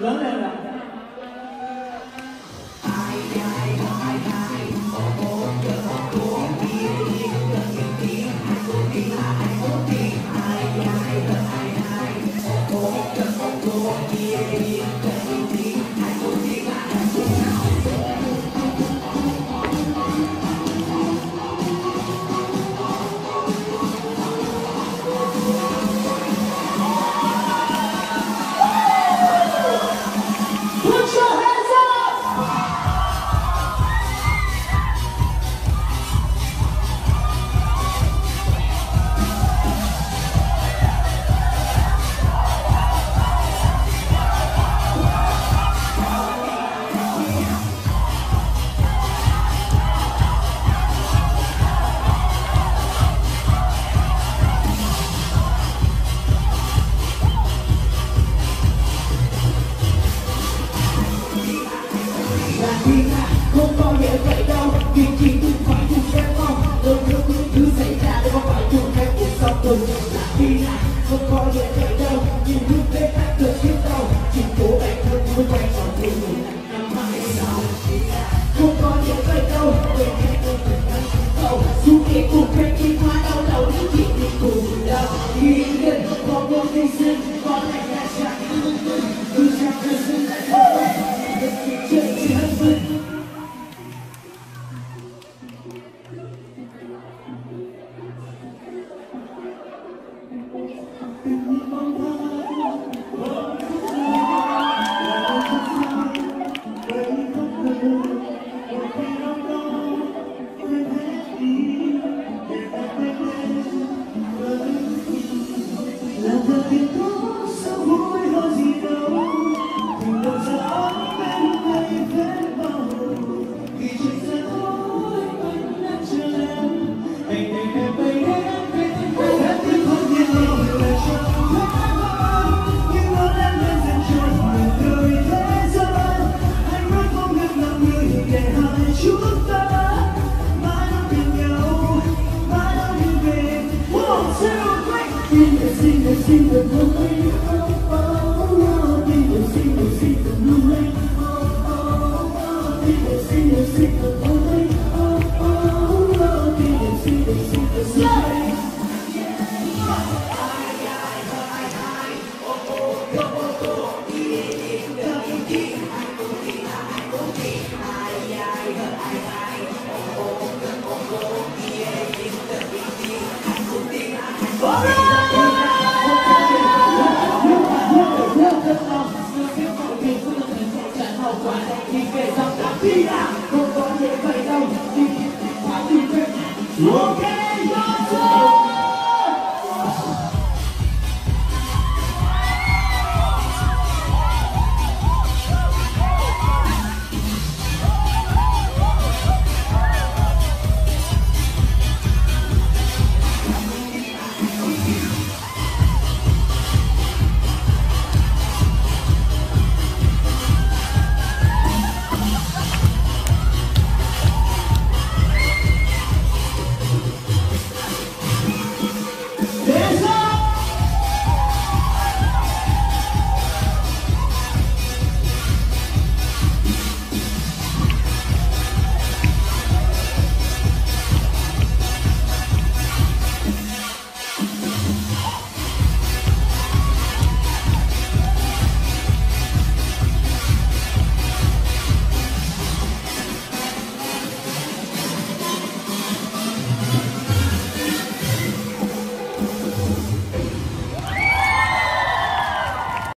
lớn lên nào không bao giờ vậy đâu, vì chỉ cũng phải cùng theo mong đôi lúc những thứ xảy ra đều có phải chung theo cuộc sống tôi là khi nào. Không bao giờ vậy đâu nhìn lúc bế tắc được biết đâu chỉ cố bản thân mới quay trở như người năm mai sau không có dễ vậy đâu. Về hai tôi từng ăn cầu xuống địa cuộc quen đau đầu, những chuyện đi cùng đâu thiên định có vô hy sinh có lẽ là chẳng cứ chẳng cứ sinh lại Chơi những hơn vinh là Bora!